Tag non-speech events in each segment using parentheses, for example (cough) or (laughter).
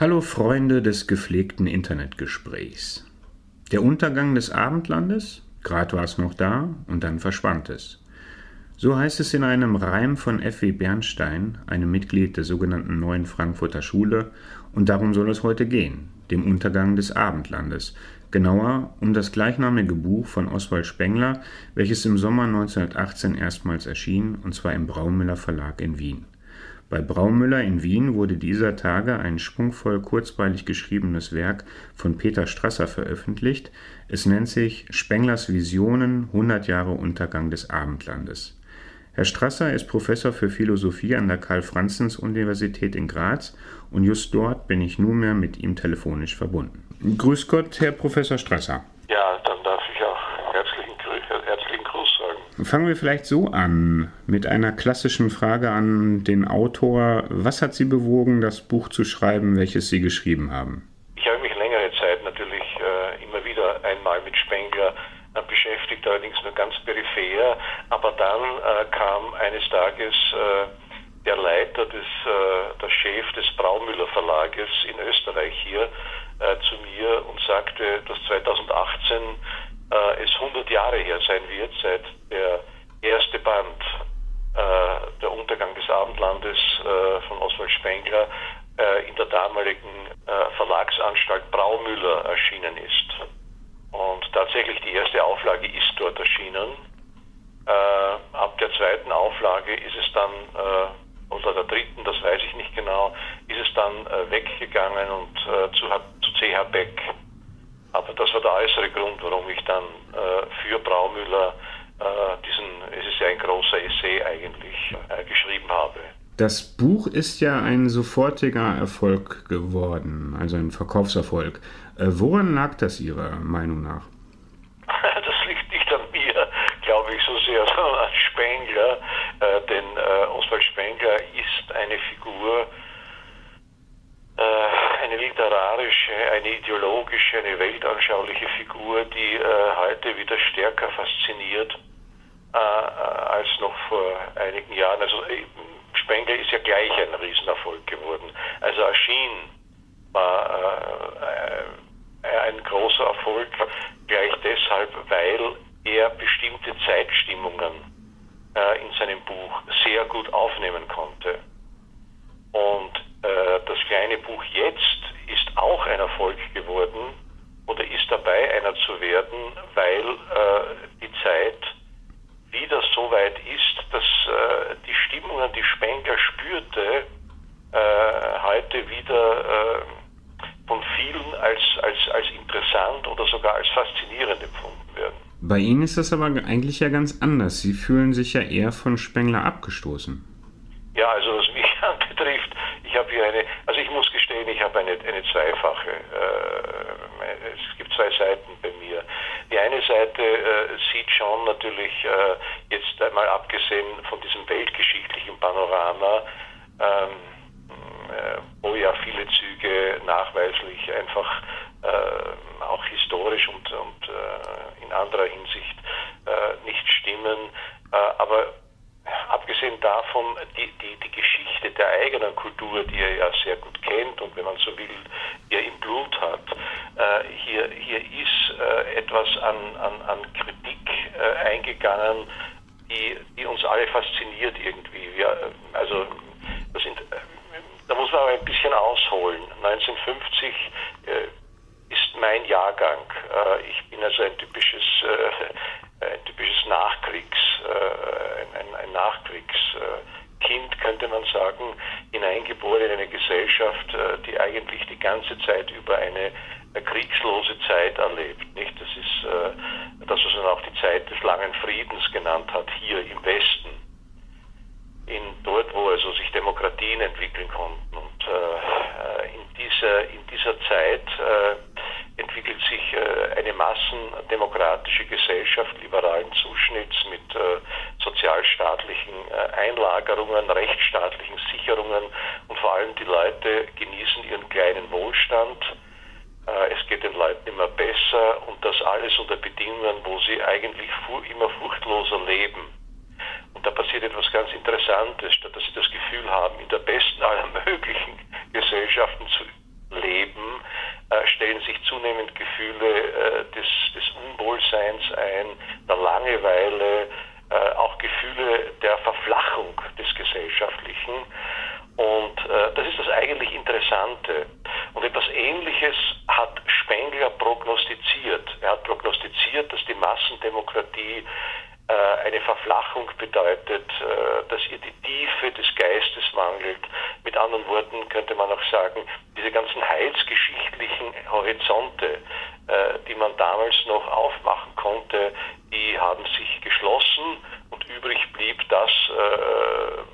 Hallo Freunde des gepflegten Internetgesprächs. Der Untergang des Abendlandes, grad war es noch da und dann verschwand es. So heißt es in einem Reim von F.W. Bernstein, einem Mitglied der sogenannten Neuen Frankfurter Schule, und darum soll es heute gehen, dem Untergang des Abendlandes, genauer um das gleichnamige Buch von Oswald Spengler, welches im Sommer 1918 erstmals erschien, und zwar im Braumüller Verlag in Wien. Bei Braumüller in Wien wurde dieser Tage ein schwungvoll kurzweilig geschriebenes Werk von Peter Strasser veröffentlicht. Es nennt sich Spenglers Visionen 100 Jahre Untergang des Abendlandes. Herr Strasser ist Professor für Philosophie an der Karl-Franzens-Universität in Graz und just dort bin ich nunmehr mit ihm telefonisch verbunden. Grüß Gott, Herr Professor Strasser. Ja, dann darf ich auch herzlichen, herzlichen Gruß sagen. Fangen wir vielleicht so an mit einer klassischen Frage an den Autor. Was hat Sie bewogen, das Buch zu schreiben, welches Sie geschrieben haben? Ich habe mich längere Zeit natürlich äh, immer wieder einmal mit Spengler äh, beschäftigt, allerdings nur ganz peripher. Aber dann äh, kam eines Tages äh, der Leiter des, äh, der Chef des Braumüller Verlages in Österreich hier äh, zu mir und sagte, dass 2018 äh, es 100 Jahre her sein wird, seit der erste Band äh, Der Untergang des Abendlandes äh, von Oswald Spengler äh, in der damaligen äh, Verlagsanstalt Braumüller erschienen ist. Und tatsächlich die erste Auflage ist dort erschienen. ab der zweiten Auflage ist es dann oder der dritten, das weiß ich nicht genau, ist es dann äh, weggegangen und äh, zu, zu CH Beck. Aber das war der äußere Grund, warum ich dann äh, für Braumüller äh, diesen, es ist ja ein großer Essay eigentlich, äh, geschrieben habe. Das Buch ist ja ein sofortiger Erfolg geworden, also ein Verkaufserfolg. Äh, woran lag das Ihrer Meinung nach? (laughs) das liegt nicht an mir, glaube ich, so sehr, sondern an Spengler, äh, denn äh, Oswald Spengler ist eine Figur, äh, eine literarische, eine ideologische, eine weltanschauliche Figur, die äh, heute wieder stärker fasziniert äh, als noch vor einigen Jahren. Also Spengler ist ja gleich ein Riesenerfolg geworden. Also erschien war ein großer Erfolg gleich deshalb, weil er bestimmte Zeitstimmungen äh, in seinem Buch sehr gut aufnehmen konnte. Und äh, das kleine Buch jetzt ist auch ein Erfolg geworden oder ist dabei einer zu werden, weil äh, die Zeit wieder so weit ist, dass äh, die Stimmungen, die Spengler spürte, äh, heute wieder äh, von vielen als, als, als interessant oder sogar als faszinierend empfunden werden. Bei Ihnen ist das aber eigentlich ja ganz anders. Sie fühlen sich ja eher von Spengler abgestoßen. Ja, also was mich (laughs) anbetrifft, ich habe hier eine, also ich muss gestehen, ich habe eine, eine zweifache, äh, es gibt zwei Seiten bei mir. Die eine Seite äh, sieht schon natürlich, äh, jetzt einmal abgesehen von diesem weltgeschichtlichen Panorama, ähm, äh, wo ja viele Züge nachweislich einfach äh, auch historisch und, und äh, in anderer Hinsicht äh, nicht stimmen. Äh, aber abgesehen davon, die, die, die Geschichte der eigenen Kultur, die er ja sehr gut kennt und wenn man so will, er im Blut hat, äh, hier, hier ist äh, etwas an, an, an Kritik eingegangen, die, die uns alle fasziniert irgendwie. Wir, also das sind da muss man aber ein bisschen ausholen. 1950 äh, ist mein Jahrgang. Äh, ich bin also ein typisches, äh, ein typisches Nachkriegs, äh, ein, ein, Nachkriegskind, könnte man sagen, hineingeboren in eine Gesellschaft, äh, die eigentlich die ganze Zeit über eine kriegslose Zeit erlebt. Nicht? Das ist äh, das, was man auch die Zeit des langen Friedens genannt hat, hier im Westen in dort, wo also sich Demokratien entwickeln konnten. Und äh, in, dieser, in dieser Zeit äh, entwickelt sich äh, eine massendemokratische Gesellschaft liberalen Zuschnitts mit äh, sozialstaatlichen äh, Einlagerungen, rechtsstaatlichen Sicherungen und vor allem die Leute genießen ihren kleinen Wohlstand. Es geht den Leuten immer besser und das alles unter Bedingungen, wo sie eigentlich immer furchtloser leben. Und da passiert etwas ganz Interessantes, statt dass sie das Gefühl haben, in der besten aller (laughs) möglichen Gesellschaften zu äh, stellen sich zunehmend Gefühle äh, des, des Unwohlseins ein, der Langeweile, äh, auch Gefühle der Verflachung des Gesellschaftlichen. Und das ist das eigentlich Interessante. Und etwas Ähnliches hat Spengler prognostiziert. Er hat prognostiziert, dass die Massendemokratie eine Verflachung bedeutet, äh, dass ihr die Tiefe des Geistes mangelt. Mit anderen Worten könnte man auch sagen, diese ganzen heilsgeschichtlichen Horizonte, äh, die man damals noch aufmachen konnte, die haben sich geschlossen und übrig blieb das,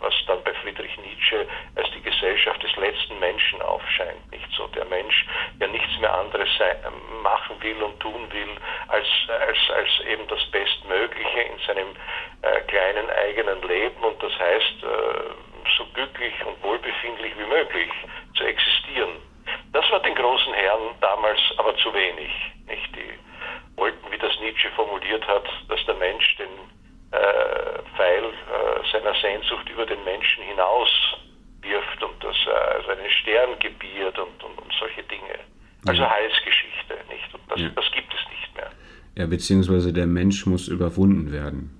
was dann bei Friedrich Nietzsche als die Gesellschaft des letzten Menschen aufscheint. Nicht so der Mensch, der nichts mehr anderes sein, machen will und tun will, als, als, als eben das Bestmögliche in seinem äh, kleinen eigenen Leben und das heißt, äh, so glücklich und wohlbefindlich wie möglich zu existieren. Das war den großen Herren damals aber zu wenig. Nicht? Die wollten, wie das Nietzsche formuliert hat, dass der Mensch den äh, Pfeil äh, seiner Sehnsucht über den Menschen hinaus wirft und dass er also einen Stern gebiert und, und, und solche Dinge. Also ja. Heilsgeschichte, nicht? Und das, ja. das gibt es nicht mehr. Ja, beziehungsweise der Mensch muss überwunden werden.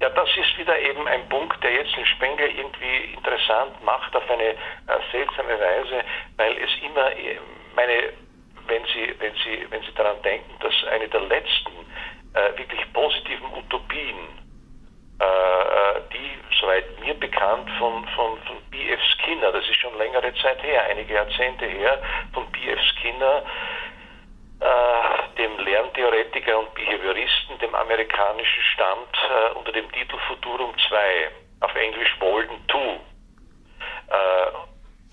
Ja, das ist wieder eben ein Punkt, der jetzt den Spengler irgendwie interessant macht auf eine äh, seltsame Weise, weil es immer, äh, meine, wenn Sie, wenn Sie, wenn Sie daran denken, dass eine der letzten äh, wirklich positiven Utopien, äh, äh die, soweit mir bekannt, von, von, von B.F. Skinner, das ist schon längere Zeit her, einige Jahrzehnte her, von B.F. Skinner, äh, dem Lerntheoretiker und Behavioristen, dem amerikanischen stammt, äh, unter dem Titel Futurum 2, auf Englisch Walden 2. Äh,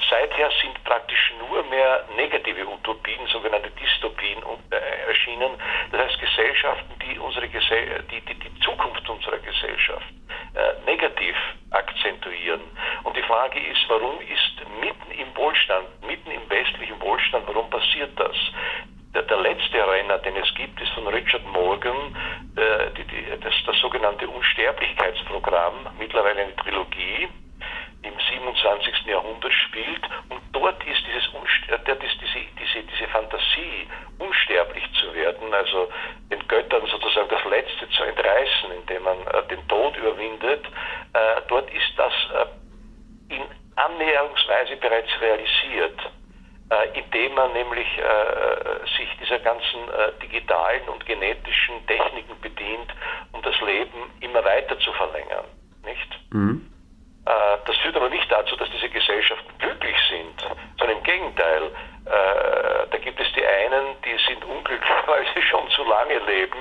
seither sind praktisch nur mehr negative Utopien, sogenannte Dystopien äh, erschienen. Das Gesellschaften, die unsere Gesell die, die, die Zukunft unserer Gesellschaft äh, negativ akzentuieren. Und die Frage ist, warum ist mitten im Wohlstand, mitten im westlichen Wohlstand, warum passiert das? Der, der, letzte Renner, den es gibt, ist von Richard Morgan, äh, die, die, das, das sogenannte Unsterblichkeitsprogramm, mittlerweile eine Trilogie im 27. Jahrhundert spielt und dort ist dieses äh, dort ist diese, diese, diese Fantasie, unsterblich zu werden, also den Göttern sozusagen das Letzte zu entreißen, indem man äh, den Tod überwindet, äh, dort ist das äh, in annäherungsweise bereits realisiert. Äh, indem man nämlich äh, sich dieser ganzen digitalen und genetischen Techniken bedient, um das Leben immer weiter zu verlängern. Nicht? Mhm. Äh, das führt aber nicht dazu, dass diese Gesellschaften glücklich sind, sondern im Gegenteil. Äh, da gibt es die einen, die sind unglücklich, weil sie schon zu lange leben,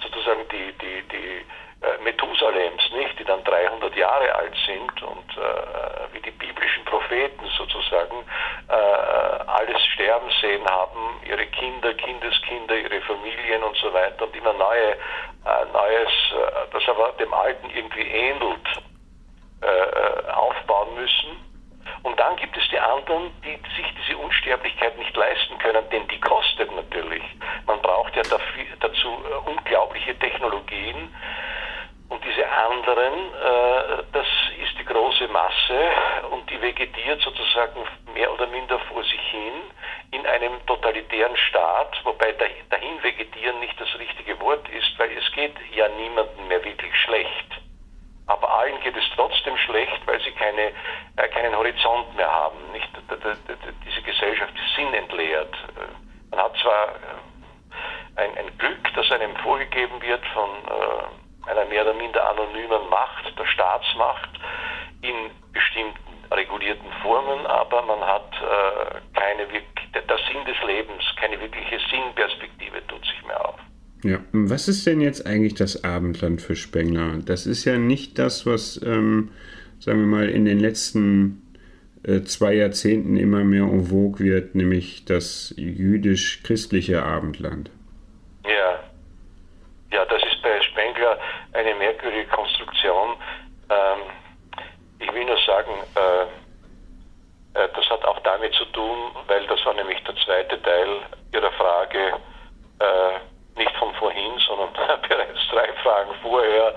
sozusagen die, die, die äh, Methusalems, nicht, die dann 300 Jahre alt sind und äh, wie die biblischen Propheten sozusagen äh, alles sterben sehen haben, ihre Kinder, Kindeskinder, ihre Familien und so weiter und immer neue, äh, Neues, das aber dem Alten irgendwie ähnelt äh, aufbauen müssen. Und dann gibt es die anderen, die sich diese Unsterblichkeit nicht leisten können, denn die kostet natürlich. Man braucht ja dafür, dazu äh, unglaubliche Technologien. Und diese anderen, äh, das ist die große Masse und die vegetiert sozusagen mehr oder minder vor sich hin in einem totalitären Staat, wobei dahin vegetieren nicht das richtige Wort ist, weil es geht ja niemandem mehr wirklich schlecht aber allen geht es trotzdem schlecht, weil sie keine, äh, keinen Horizont mehr haben. Nicht, diese Gesellschaft ist sinnentleert. Äh, man hat zwar äh, ein, ein, Glück, das einem vorgegeben wird von äh, einer mehr oder minder anonymen Macht, der Staatsmacht, in bestimmten regulierten Formen, aber man hat äh, keine, der Sinn des Lebens, keine wirkliche Sinnperspektive tut sich mehr auf. Ja, was ist denn jetzt eigentlich das Abendland für Spengler? Das ist ja nicht das, was, ähm, sagen wir mal, in den letzten äh, zwei Jahrzehnten immer mehr en vogue wird, nämlich das jüdisch-christliche Abendland. Ja. ja, damit zu tun, weil das war nämlich der zweite Teil Ihrer Frage, äh, nicht von vorhin, sondern (laughs) bereits drei Fragen vorher,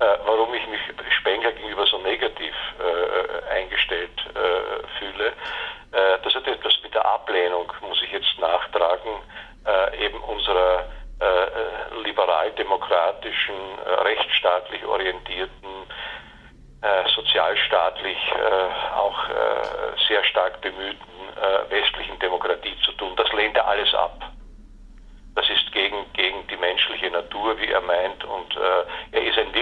äh, warum ich mich Spengler gegenüber so negativ äh, eingestellt äh, fühle. Äh, das hat etwas mit der Ablehnung, muss ich jetzt nachtragen, äh, eben unserer liberal-demokratischen, rechtsstaatlich orientierten äh, sozialstaatlich äh, auch äh, sehr stark bemühten westlichen Demokratie zu tun. Das lehnt er alles ab. Das ist gegen, gegen die menschliche Natur, wie er meint, und er ist ein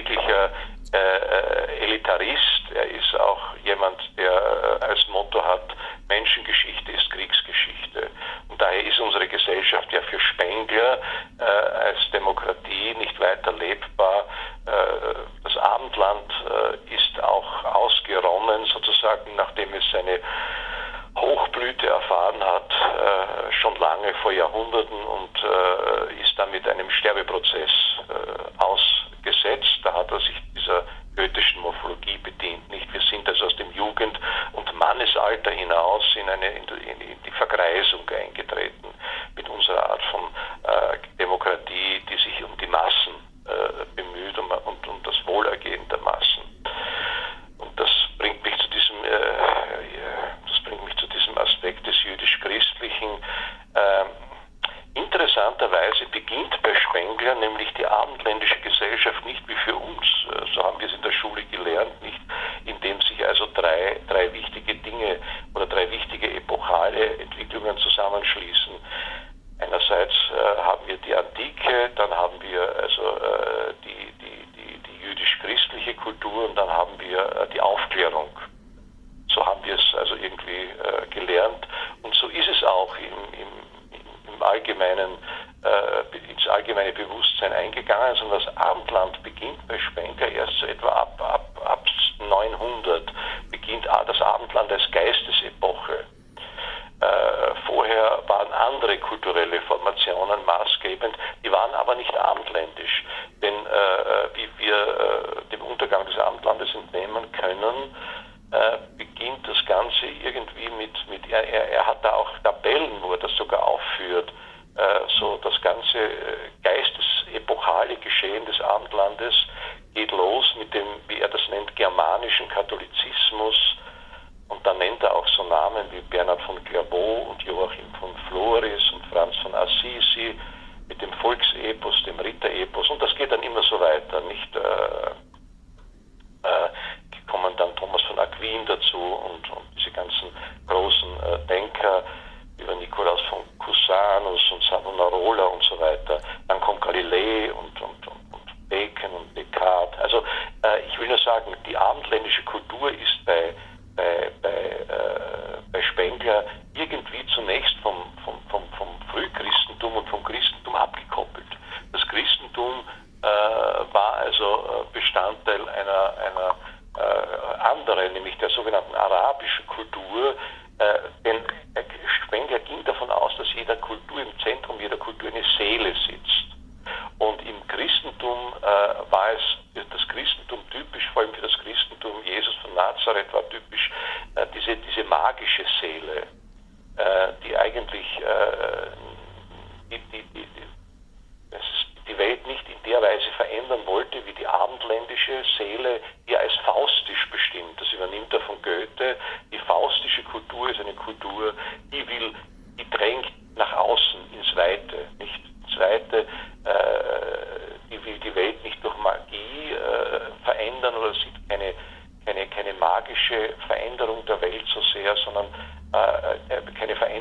demografische Veränderung der Welt so sehr, sondern äh, äh, keine Veränderung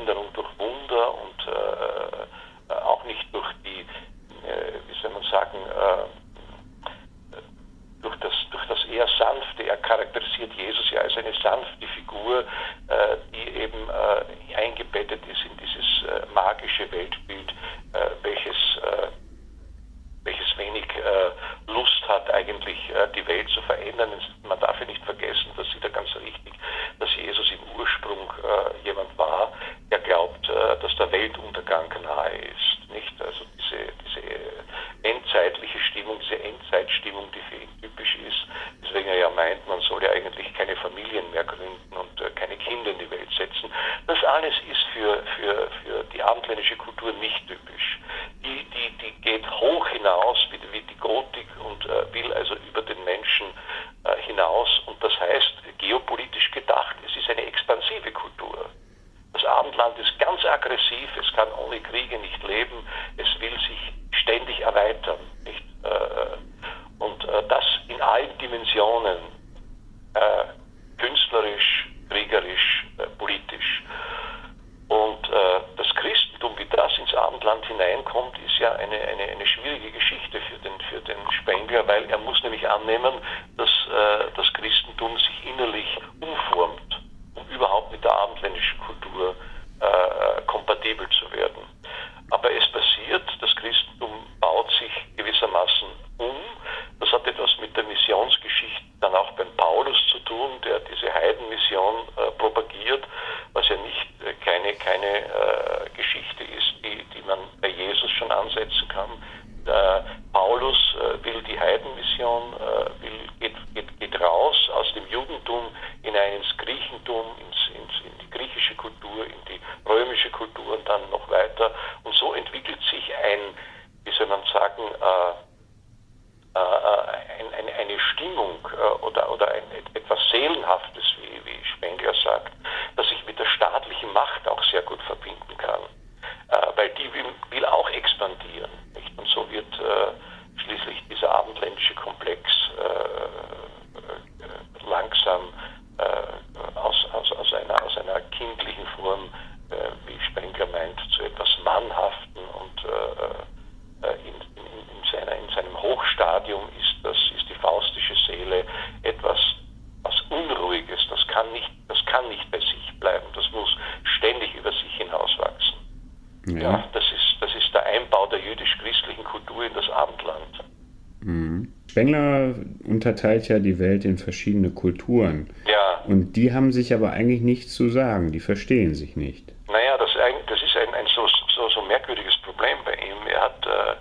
unterteilt ja die Welt in verschiedene Kulturen. Ja. Und die haben sich aber eigentlich nichts zu sagen, die verstehen sich nicht. Naja, das, das ist ein, ein so, so, so, merkwürdiges Problem bei ihm. Er hat, äh,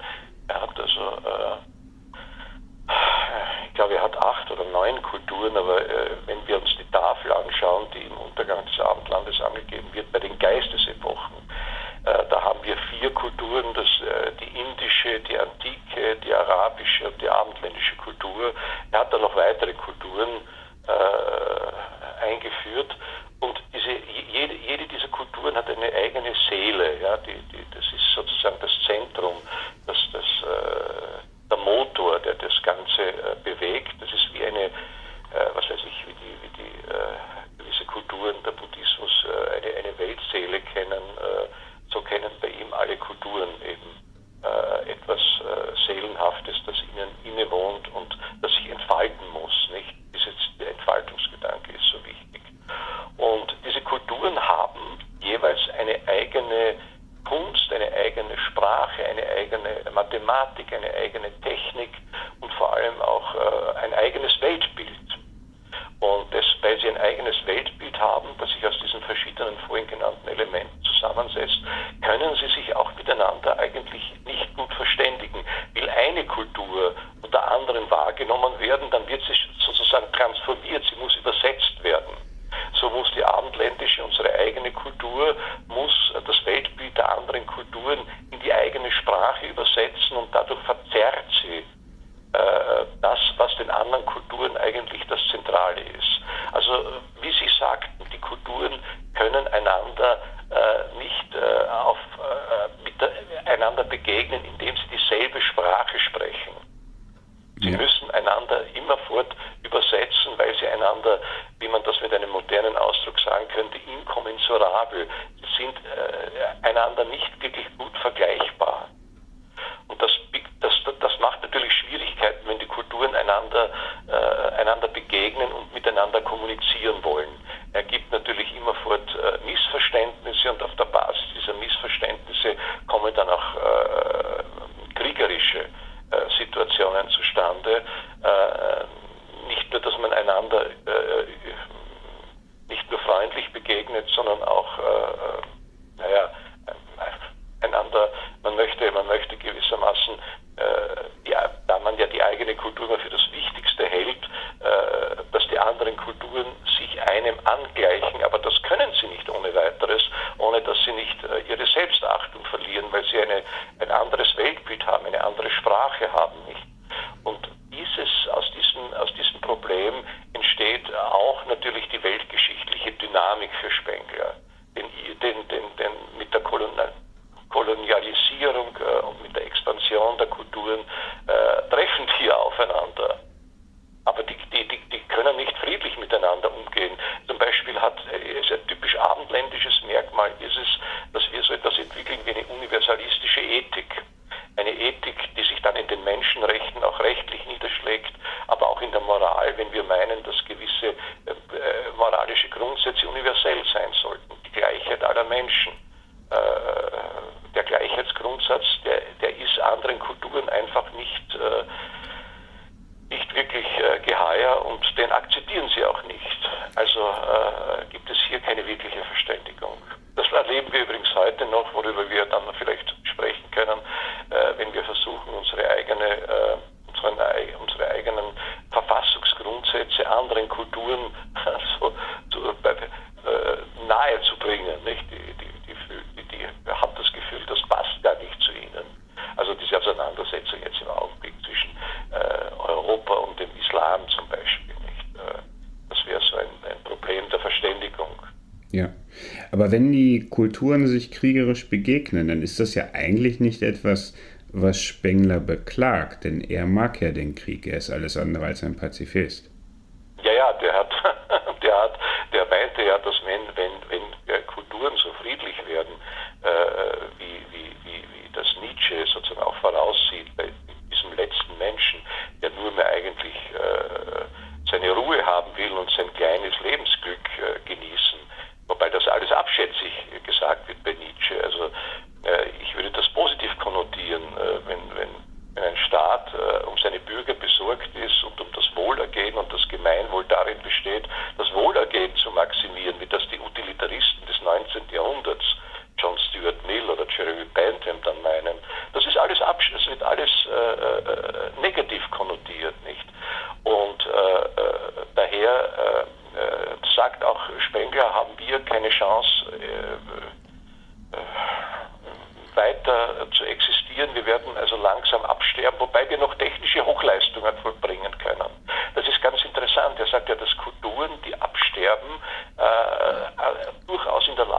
er hat also, äh, ich glaube, er hat acht oder neun Kulturen, aber äh, wenn wir uns die Tafel anschauen, die im Untergang des Abendlandes angegeben wird, bei den Geistesepochen, äh, da haben wir vier Kulturen, das, äh, die indische, die antike, die arabische und die abendländische Kultur. Kultur. Er hat dann noch weitere Kulturen miteinander nicht wirklich gut vergleichbar. Und das, das, das macht natürlich Schwierigkeiten, wenn die Kulturen einander, äh, einander begegnen und miteinander kommunizieren wollen. Er gibt natürlich immerfort leben wir übrigens heute noch, worüber Wenn die Kulturen sich kriegerisch begegnen, dann ist das ja eigentlich nicht etwas, was Spengler beklagt, denn er mag ja den Krieg, er ist alles andere als ein Pazifist.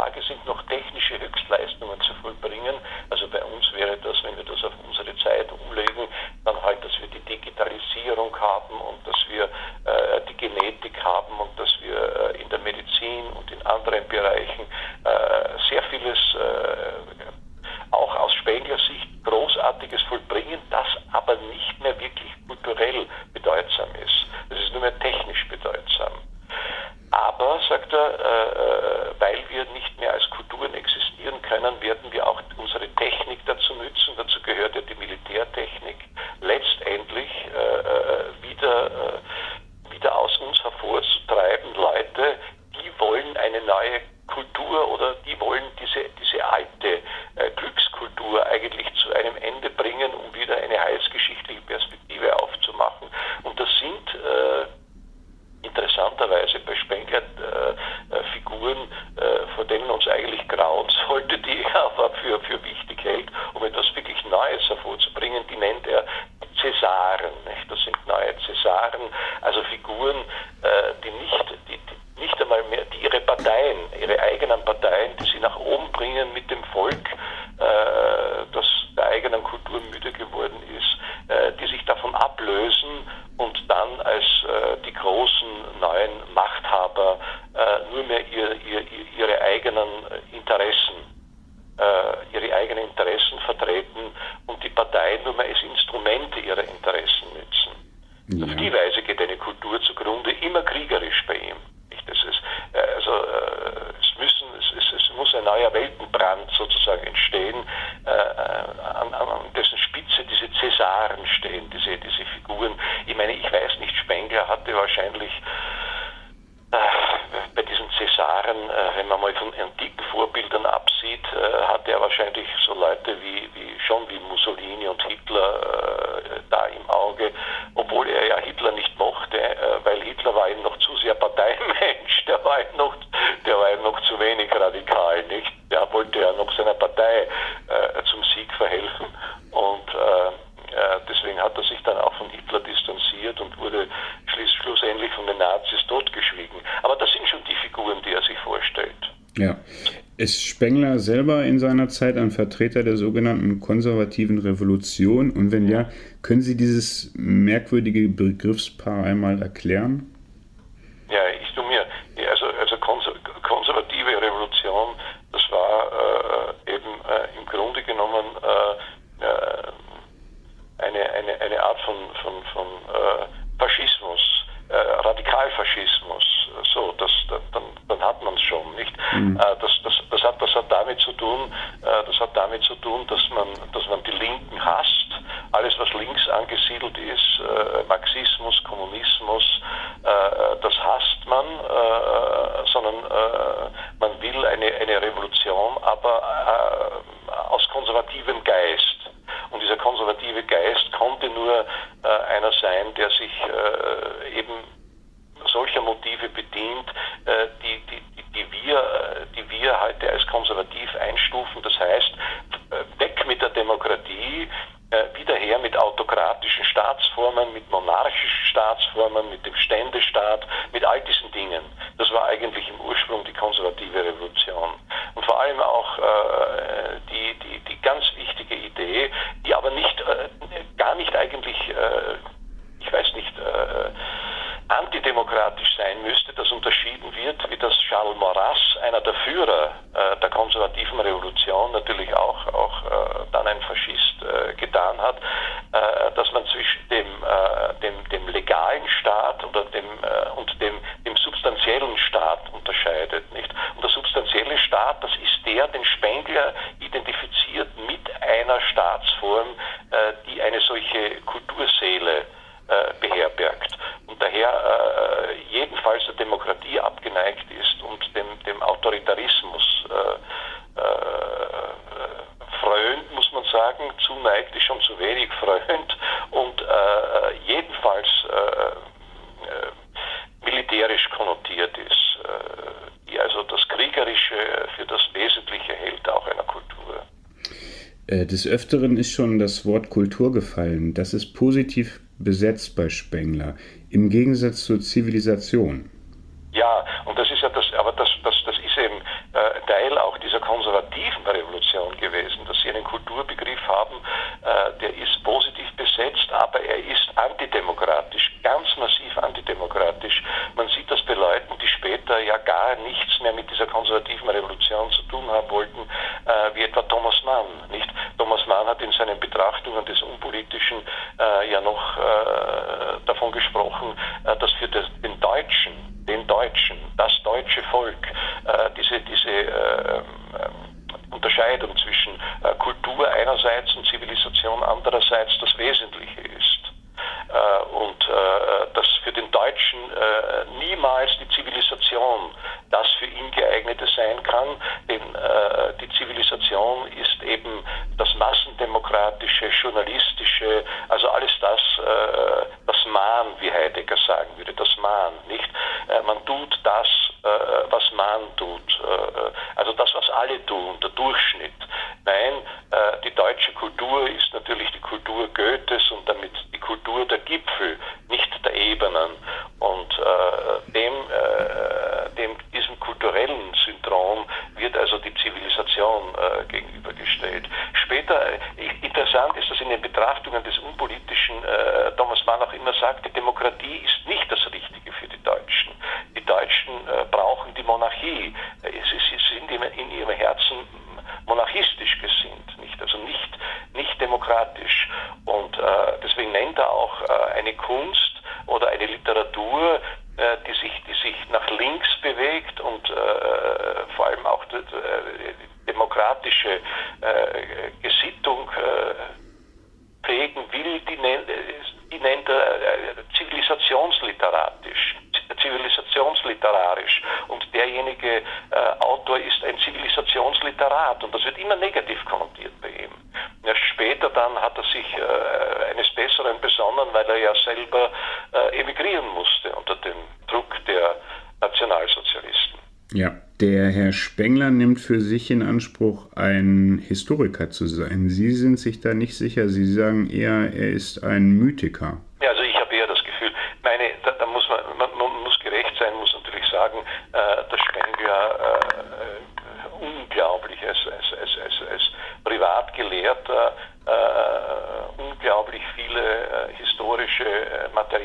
Frage sind noch technische Höchstleistungen. neuer Weltenbrand sozusagen entstehen, äh, äh an, an, dessen Spitze diese Cäsaren stehen, diese, diese Figuren. Ich meine, ich weiß nicht, Spengler hatte wahrscheinlich äh, bei diesen Cäsaren, äh, wenn man mal von antiken Vorbildern absieht, äh, hatte er wahrscheinlich so Leute wie, wie schon wie Mussolini und Hitler äh, da im Auge, obwohl er ja Hitler nicht mochte, weil Hitler war eben noch zu sehr Parteimensch, (laughs) der war eben noch, der war eben noch wenig radikal, nicht? Der wollte ja noch seiner Partei äh, zum Sieg verhelfen und äh, äh deswegen hat er sich dann auch von Hitler distanziert und wurde schluss, schlussendlich von den Nazis totgeschwiegen. Aber das sind schon die Figuren, die er sich vorstellt. Ja. Ist Spengler selber in seiner Zeit ein Vertreter der sogenannten konservativen Revolution? Und wenn ja, können Sie dieses merkwürdige Begriffspaar einmal erklären? des Öfteren ist schon das Wort Kultur gefallen. Das ist positiv besetzt bei Spengler, im Gegensatz zur Zivilisation. Ja, und das ist ja das, aber das, das, das ist eben äh, Teil auch dieser konservativen Revolution gewesen, dass sie einen Kulturbegriff haben, äh, der ist positiv besetzt, aber er ist antidemokratisch, ganz massiv antidemokratisch. Man sieht das bei Leuten, die später ja gar nichts literatisch, zivilisationsliterarisch. Und derjenige äh, Autor ist ein Zivilisationsliterat und das wird immer negativ konnotiert bei ihm. Ja, später dann hat er sich äh, eines Besseren besonnen, weil er ja selber äh, emigrieren musste unter dem Druck der Nationalsozialisten. Ja, der Herr Spengler nimmt für sich in Anspruch, ein Historiker zu sein. Sie sind sich da nicht sicher. Sie sagen eher, er ist ein Mythiker.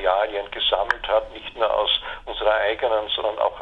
Materialien gesammelt hat, nicht nur aus unserer eigenen, sondern auch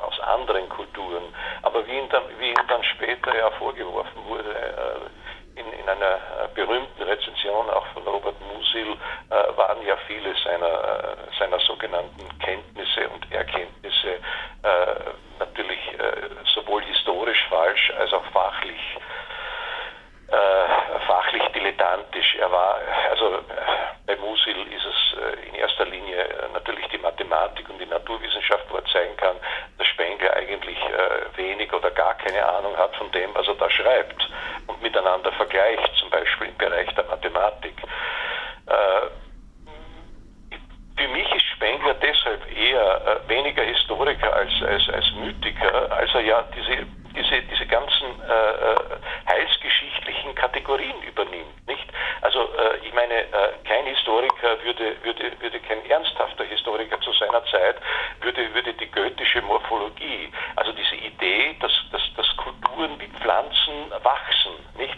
ernsthafter Historiker zu seiner Zeit, würde, würde die goethische Morphologie, also diese Idee, dass, dass, dass Kulturen wie Pflanzen wachsen, nicht?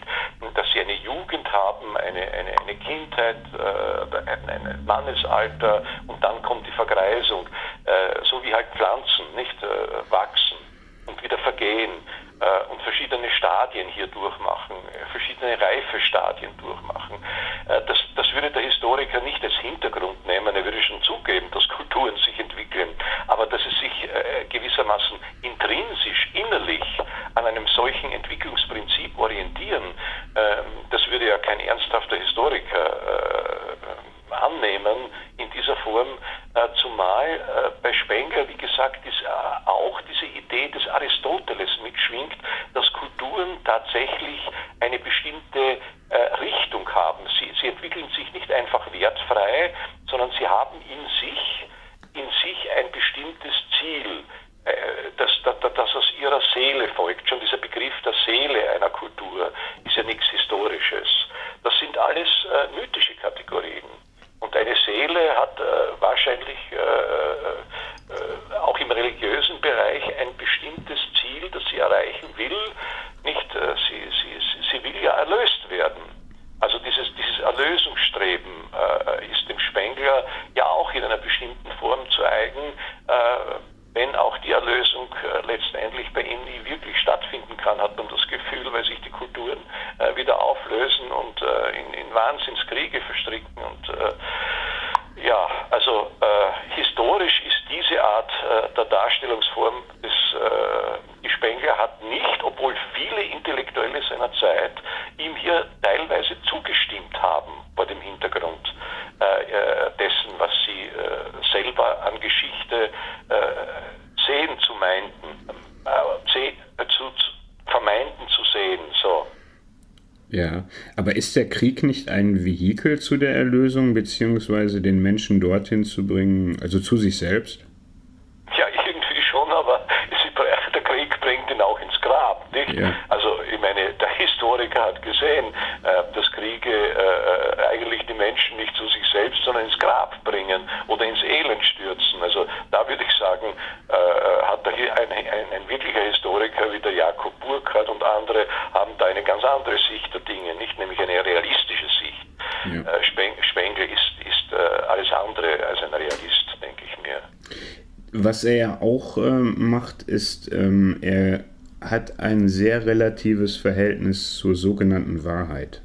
dass sie eine Jugend haben, eine, eine, eine Kindheit, äh, ein, ein Mannesalter, Ja, also äh, historisch ist diese Art äh, der Darstellungsform des äh, Spengler hat nicht, obwohl viele Intellektuelle seiner Zeit ihm hier teilweise zugestimmt haben vor dem Hintergrund äh, äh dessen, was sie äh, selber an Geschichte äh, Aber ist der Krieg nicht ein Vehikel zu der Erlösung, beziehungsweise den Menschen dorthin zu bringen, also zu sich selbst? was er ja auch ähm, macht, ist, ähm, er hat ein sehr relatives Verhältnis zur sogenannten Wahrheit.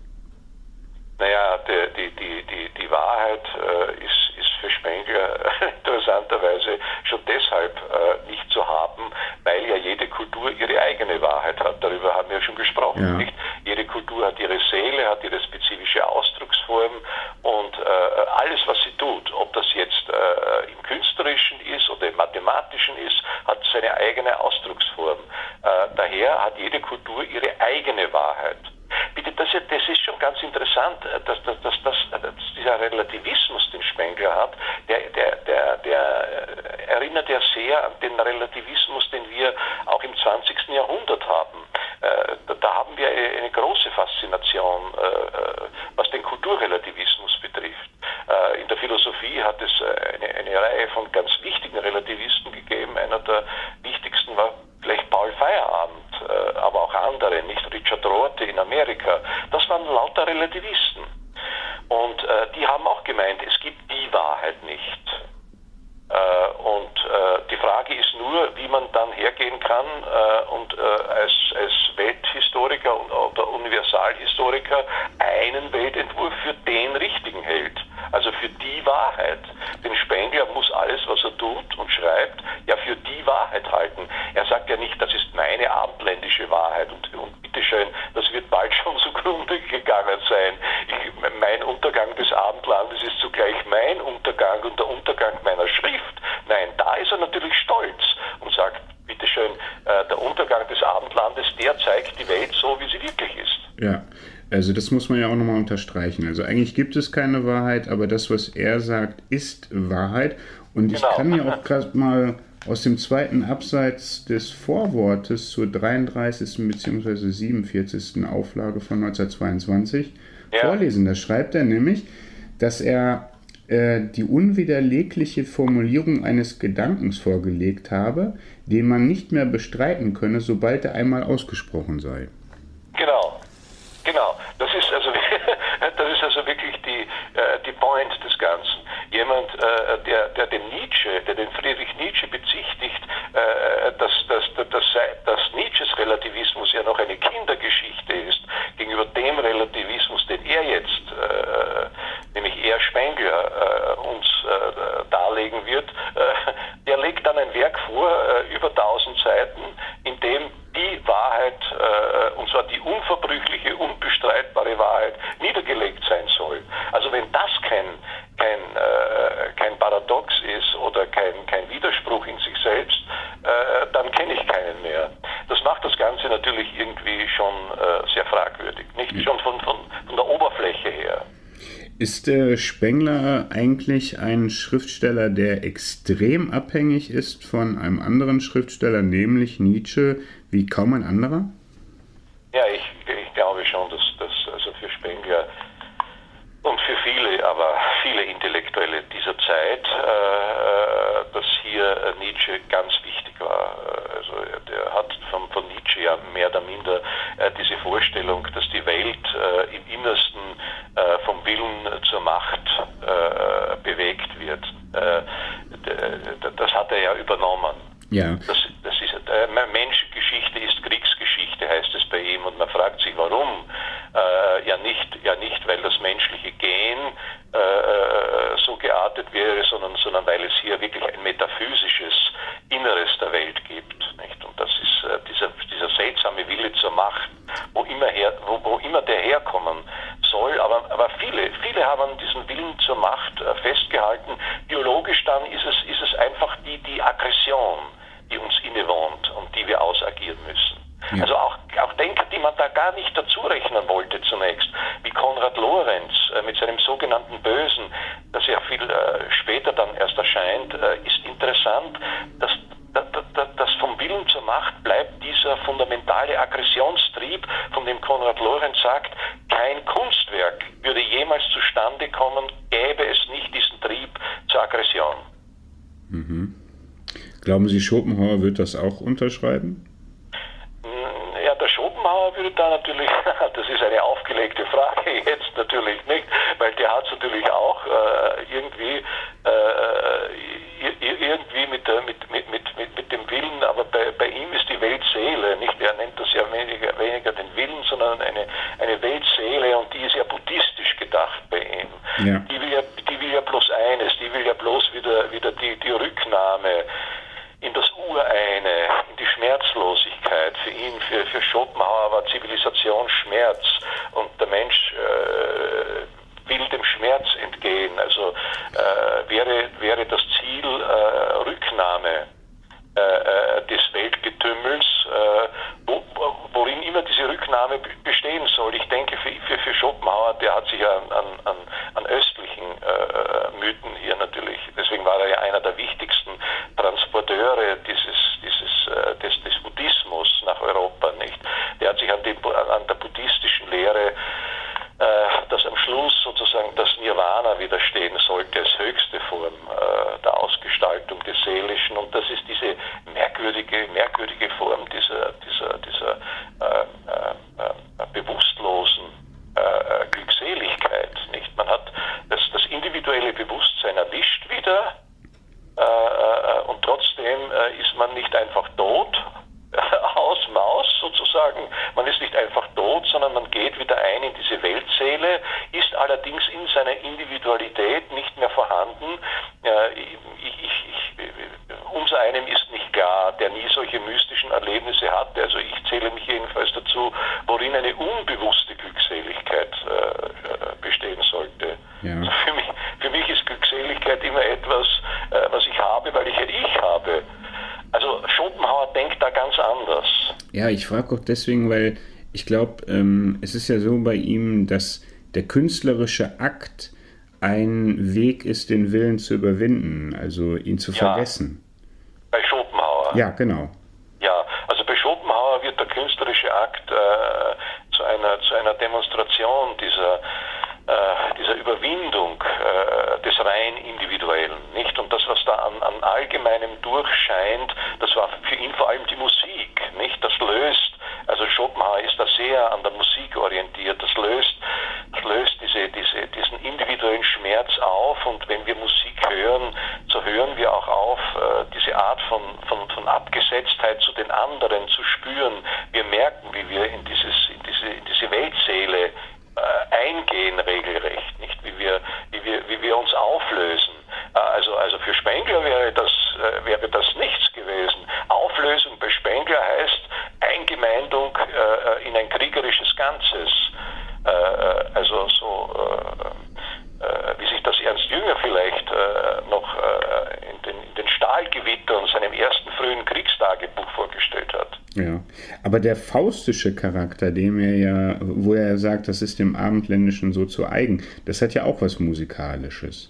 dieser Relativismus, den Spengler hat, der, der, der, der äh, erinnert ja sehr an den Relativismus, den wir auch im 20. Jahrhundert haben. Äh, da haben wir eine große Faszination, äh, was den Kulturrelativismus betrifft. In der Philosophie hat es eine, eine Reihe von ganz wichtigen Relativisten gegeben. Einer der wichtigsten war vielleicht Paul Feierabend, aber auch andere, nicht Richard Rorty in Amerika. Das waren lauter Relativisten. Und äh, die haben auch gemeint, es gibt die Wahrheit nicht. Äh, und äh, die Frage ist nur, wie man dann hergehen kann äh, und äh, als, als Welthistoriker oder Universalhistoriker Also das muss man ja auch nochmal unterstreichen. Also eigentlich gibt es keine Wahrheit, aber das, was er sagt, ist Wahrheit. Und ich genau. kann ja auch gerade mal aus dem zweiten Abseits des Vorwortes zur 33. bzw. 47. Auflage von 1922 ja. vorlesen. Da schreibt er nämlich, dass er äh, die unwiderlegliche Formulierung eines Gedankens vorgelegt habe, den man nicht mehr bestreiten könne, sobald er einmal ausgesprochen sei. Genau, genau. Das ist also, das ist also wirklich die, äh, die Point des Ganzen. Jemand, äh, der, der den Nietzsche, der den Friedrich Nietzsche bezichtigt, äh, dass, dass, dass, dass, dass Nietzsches Relativismus ja noch eine Kindergeschichte ist, gegenüber dem Relativismus, den er jetzt, äh, nämlich er Spengler, äh, uns äh, darlegen wird, äh, der legt dann ein Werk vor, äh, über 1000 Seiten, in dem die Wahrheit, äh, und zwar die unverbrüchliche, unbestreitbare Wahrheit, niedergelegt sein soll. Also wenn das kein, kein, äh, kein Paradox ist oder kein, kein Widerspruch in sich selbst, äh, dann kenne ich keinen mehr. Das macht das Ganze natürlich irgendwie schon äh, sehr fragwürdig, nicht schon von, von, von der Oberfläche her. Ist der Spengler eigentlich ein Schriftsteller, der extrem abhängig ist von einem anderen Schriftsteller, nämlich Nietzsche, wie kaum ein anderer? Ja, ich, ich glaube schon, dass das also für Spengler und für viele, aber viele Intellektuelle dieser Zeit, äh, dass hier Nietzsche ganz wichtig war. Also der hat von, von Nietzsche ja mehr oder minder äh, diese Vorstellung, dass die Welt äh, im Innersten äh, vom Willen zur Macht äh, bewegt wird. Äh, das hat er ja übernommen. Ja. Das, das ist, Menschengeschichte ist Kriegsgeschichte, heißt es bei ihm, und man fragt sich, warum? ja nicht, ja nicht, weil das menschliche Gen so geartet wäre, sondern, sondern weil es hier wirklich ein metaphysisches Inneres der Welt gibt. Nicht? Und das ist äh, dieser, dieser seltsame Wille zur Macht, wo immer, her, wo, wo immer der herkommen soll. Aber, aber viele, viele haben diesen Willen zur Macht äh, festgehalten. Biologisch dann ist es, ist es einfach die, die Aggression, die uns innewohnt und die wir ausagieren müssen. Ja. Also auch, auch Denker, die man da gar nicht dazu rechnen wollte zunächst, wie Konrad Lorenz äh, mit seinem sogenannten Bösen, das ja viel äh, später dann erst erscheint, äh, ist interessant, dass, dass, dass vom Willen zur Macht bleibt dieser fundamentale Aggressionstrieb, von dem Konrad Lorenz sagt, kein Kunstwerk würde jemals zustande kommen, gäbe es nicht diesen Trieb zur Aggression. Mhm. Glauben Sie, Schopenhauer wird das auch unterschreiben? Ja, der Schopenhauer würde da natürlich, (laughs) das ist eine aufgelegte Frage (laughs) jetzt natürlich nicht, weil der hat es natürlich auch äh, irgendwie, äh, irgendwie mit, der, mit, mit, mit, Willen, aber bei, bei ihm ist die Weltseele, nicht, er nennt das ja weniger, weniger den Willen, sondern eine, eine Weltseele und die ist ja buddhistisch gedacht bei ihm. Ja. Die, will ja, die will ja bloß eines, die will ja bloß wieder, wieder die, die Rücknahme in das Ureine, in die Schmerzlosigkeit. Für ihn, für, für Schopenhauer war Zivilisation Schmerz und der Mensch äh, will dem Schmerz entgehen. Also äh, wäre, wäre das Ziel äh, Rücknahme des Weltgetümmels, äh, wo, worin immer diese Rücknahme bestehen soll. Ich denke, für, für, für Schopenhauer, der hat sich ja an, an, an östlichen äh, Mythen hier natürlich, deswegen war er ja einer der wichtigsten Transporteure dieses, dieses, äh, des, des Buddhismus nach Europa, nicht? Der hat sich an, die, an der buddhistischen Lehre äh, dass am Schluss sozusagen das Nirvana widerstehen sollte als höchste Form äh, der Ausgestaltung des Seelischen. Und das ist diese merkwürdige, merkwürdige Form dieser, dieser, dieser äh, äh, äh bewusstlosen äh, Glückseligkeit. Nicht? Man hat das, das individuelle Bewusstsein erwischt wieder und trotzdem ist man nicht einfach tot, (laughs) aus Maus sozusagen. Man ist nicht einfach tot, sondern man geht wieder ein in diese Weltseele, ist allerdings in seiner Individualität nicht mehr vorhanden. Ich, ich, ich, unser einem ist nicht klar, der nie solche mystischen Erlebnisse hatte. Also ich zähle mich jedenfalls dazu, worin eine unbewusste Glückseligkeit äh, bestehen sollte. Ja. Also für, mich, für mich ist Glückseligkeit immer etwas, äh, was ich habe, weil ich ein Ich habe. Also Schopenhauer denkt da ganz anders. Ja, ich frage auch deswegen, weil ich glaube, ähm, es ist ja so bei ihm, dass der künstlerische Akt ein Weg ist, den Willen zu überwinden, also ihn zu ja, vergessen. Bei Schopenhauer. Ja, genau. Ja, also bei Schopenhauer wird der künstlerische Akt äh, zu, einer, zu einer Demonstration dieser, äh, dieser Überwindung äh, des rein Individuellen. Nicht? da an, an allgemeinem durchscheint, das war für ihn vor allem die Musik, nicht? Das löst, also Schopenhauer ist da sehr an der Musik orientiert, das löst, das löst diese, diese, diesen individuellen Schmerz auf und wenn wir Musik hören, so hören wir auch auf, äh, diese Art von, von, von Abgesetztheit zu den anderen zu spüren. Wir merken, wie wir in dieses Aber der faustische Charakter, dem er ja, wo er sagt, das ist dem Abendländischen so zu eigen, das hat ja auch was Musikalisches.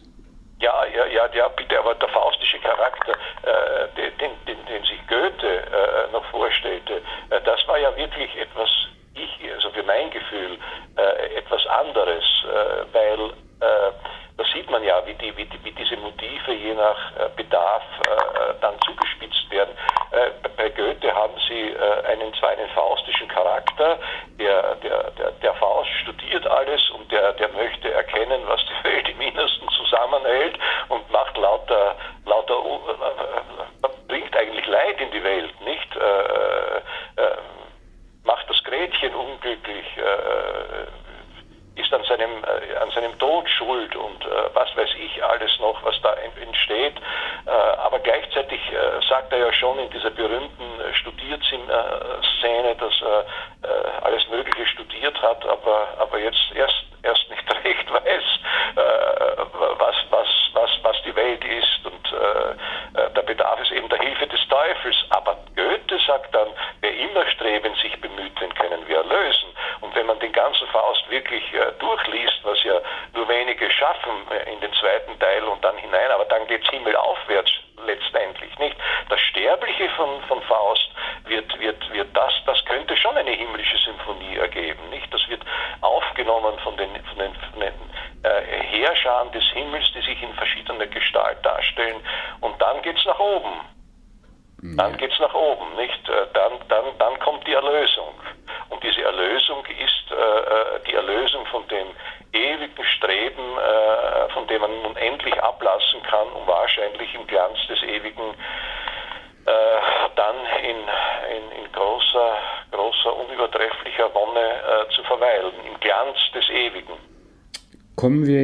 awesome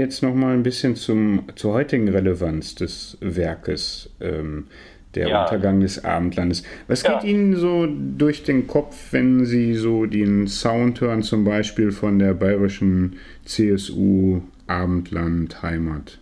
jetzt noch mal ein bisschen zum, zur heutigen Relevanz des Werkes, ähm, der ja. Untergang des Abendlandes. Was ja. geht Ihnen so durch den Kopf, wenn Sie so den Sound hören, zum Beispiel von der bayerischen CSU Abendland Heimat?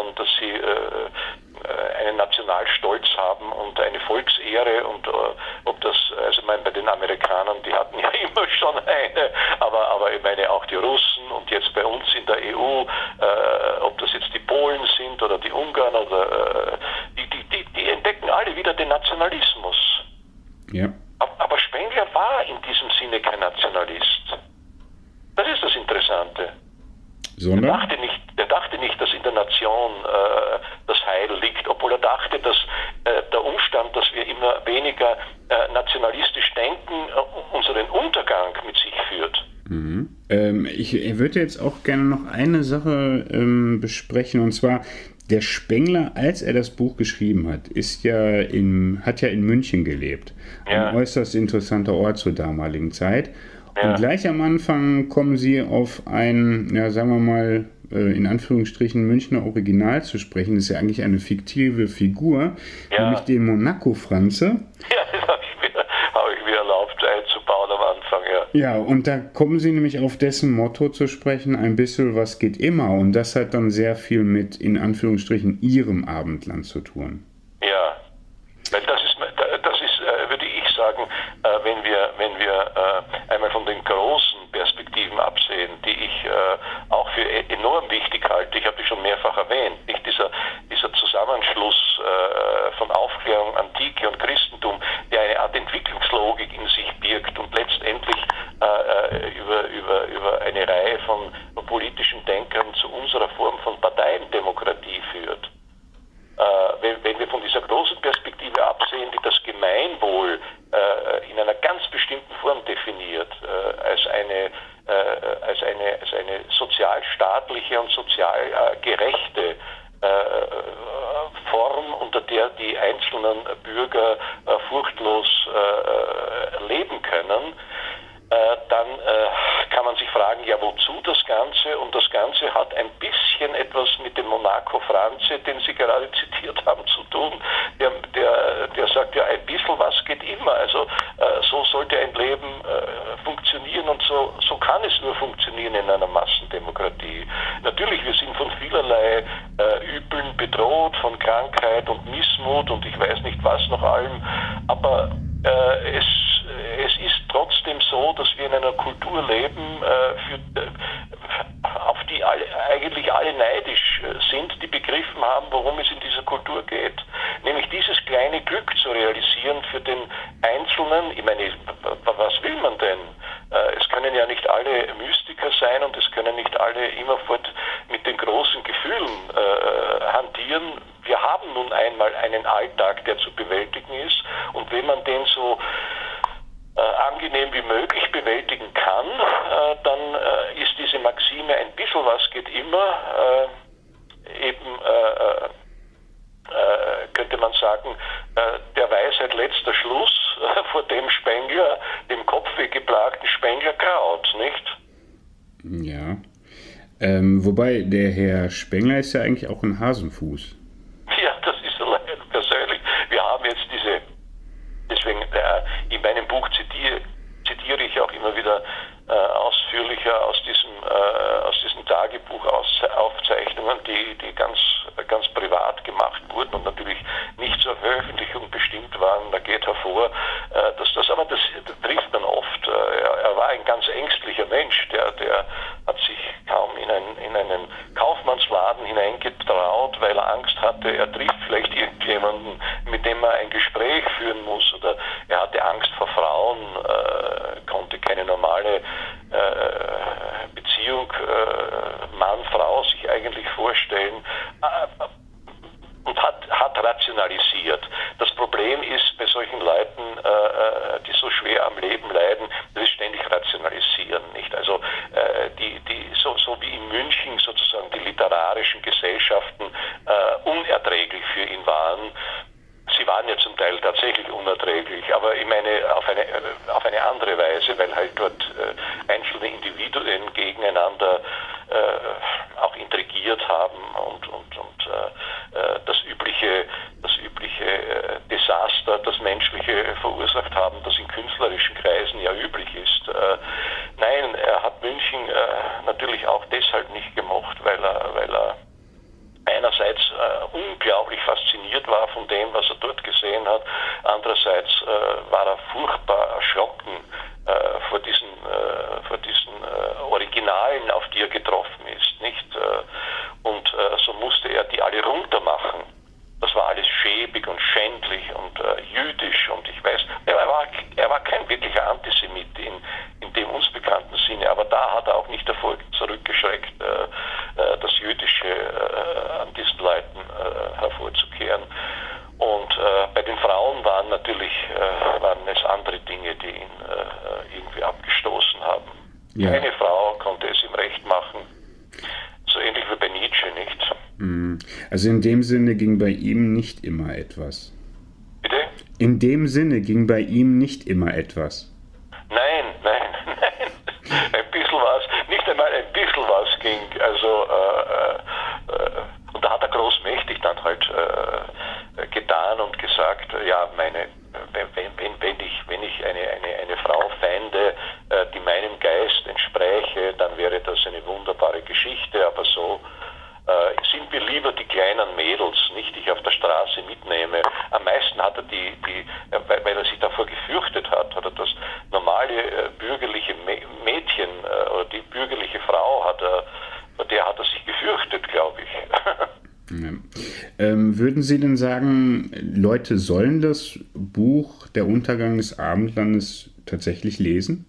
und dass sie äh, äh, einen Nationalstolz haben und eine Volksehre und äh, ob das, also ich meine, bei den Amerikanern, die hatten (laughs) ja immer schon eine, aber, aber ich meine auch die Russen und jetzt bei uns in der EU, äh, ob das jetzt die Polen sind oder die Ungarn oder äh, die, die, die, die, entdecken alle wieder den Nationalismus. Ja. Aber Spengler war in diesem Sinne kein Nationalist. Das ist das Interessante. Sondern? Er dachte würde jetzt auch gerne noch eine Sache ähm, besprechen und zwar der Spengler, als er das Buch geschrieben hat, ist ja in, hat ja in München gelebt. Ja. Ein äußerst interessanter Ort zur damaligen Zeit. Ja. Und gleich am Anfang kommen sie auf ein, ja, sagen wir mal, äh, in Anführungsstrichen Münchner Original zu sprechen, das ist ja eigentlich eine fiktive Figur, ja. nämlich den Monaco-Franze. Ja Ja, und da kommen Sie nämlich auf dessen Motto zu sprechen, ein bisschen was geht immer. Und das hat dann sehr viel mit, in Anführungsstrichen, Ihrem Abendland zu tun. Ja, weil das ist, das ist äh, würde ich sagen, äh, wenn wir, wenn wir äh, einmal von den großen Perspektiven absehen, die ich auch für e-, enorm wichtig halte, ich habe die schon mehrfach erwähnt, ich Ähm, wobei, der Herr Spengler ist ja eigentlich auch ein Hasenfuß. Fallen, auf die er getroffen ist, nicht? Äh, und äh, so musste er die alle runtermachen. Das war alles schäbig und schändlich und äh, jüdisch und ich weiß, er war, er war kein wirklicher Antisemit in, in dem uns bekannten Sinne, aber da hat er auch nicht Erfolg zurückgeschreckt, das Jüdische an diesen Leuten hervorzukehren. Und äh, bei den Frauen waren natürlich äh, waren es andere Dinge, die ihn äh, irgendwie abgestoßen haben. Ja. Keine Also in dem Sinne ging bei ihm nicht immer etwas. Bitte? In dem Sinne ging bei ihm nicht immer etwas. Leute sollen das Buch Der Untergang des Abendlandes tatsächlich lesen?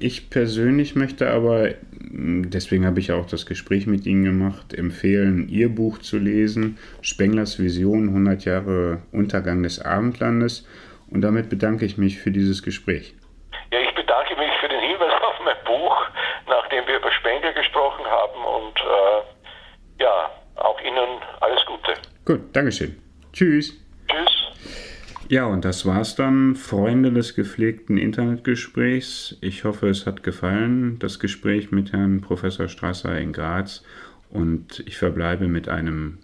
Ich persönlich möchte aber, mm, deswegen habe ich auch das Gespräch mit Ihnen gemacht, empfehlen, Ihr Buch zu lesen, Spenglers Vision 100 Jahre Untergang des Abendlandes. Und damit bedanke ich mich für dieses Gespräch. Ja, ich bedanke mich für den Hinweis auf mein Buch, nachdem wir über Spengler gesprochen haben. Und äh, ja, auch Ihnen alles Gute. Gut, Dankeschön. Tschüss. Ja, und das war's dann, Freunde des gepflegten Internetgesprächs. Ich hoffe, es hat gefallen, das Gespräch mit Herrn Professor Strasser in Graz. Und ich verbleibe mit einem